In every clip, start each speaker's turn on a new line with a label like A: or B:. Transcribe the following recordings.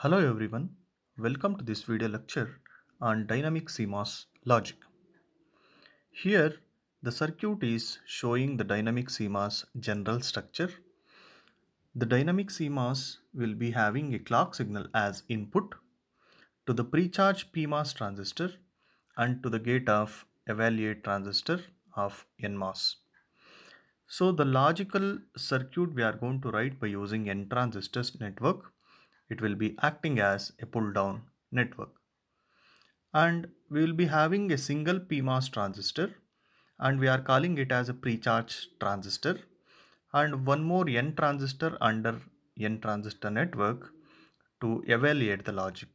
A: Hello everyone, welcome to this video lecture on dynamic CMOS logic. Here the circuit is showing the dynamic CMOS general structure. The dynamic CMOS will be having a clock signal as input to the pre-charged PMOS transistor and to the gate of evaluate transistor of NMOS. So the logical circuit we are going to write by using N transistors network it will be acting as a pull down network and we will be having a single PMOS transistor and we are calling it as a pre-charge transistor and one more N transistor under N transistor network to evaluate the logic.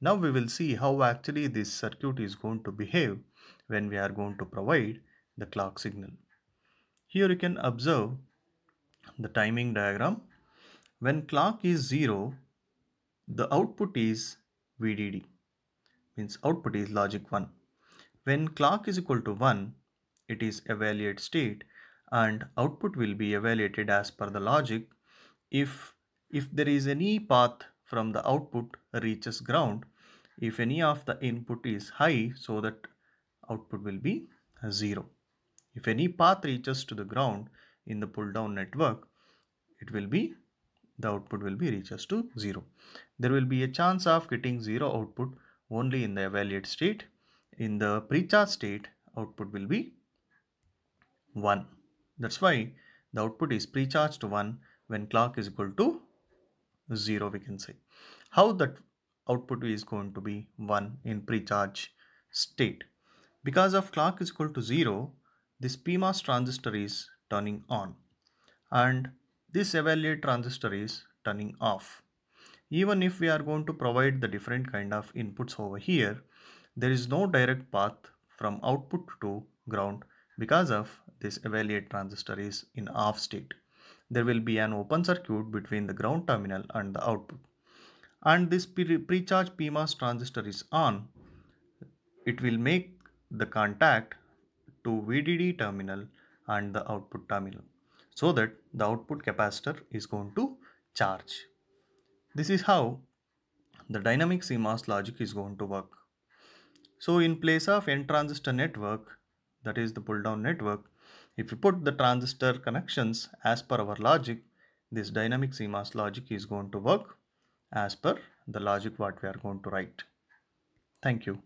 A: Now we will see how actually this circuit is going to behave when we are going to provide the clock signal. Here you can observe the timing diagram when clock is 0, the output is VDD, means output is logic 1. When clock is equal to 1, it is evaluate state and output will be evaluated as per the logic if, if there is any path from the output reaches ground, if any of the input is high so that output will be 0. If any path reaches to the ground in the pull down network, it will be the output will be reaches to 0. There will be a chance of getting 0 output only in the evaluate state. In the pre-charge state, output will be 1. That's why the output is pre-charged to 1 when clock is equal to 0 we can say. How that output is going to be 1 in pre-charge state. Because of clock is equal to 0, this PMOS transistor is turning on and this evaluate transistor is turning off. Even if we are going to provide the different kind of inputs over here, there is no direct path from output to ground because of this evaluate transistor is in off state. There will be an open circuit between the ground terminal and the output. And this pre-charge PMOS transistor is on. It will make the contact to VDD terminal and the output terminal so that the output capacitor is going to charge. This is how the dynamic CMOS logic is going to work. So in place of N transistor network, that is the pull down network, if you put the transistor connections as per our logic, this dynamic CMOS logic is going to work as per the logic what we are going to write. Thank you.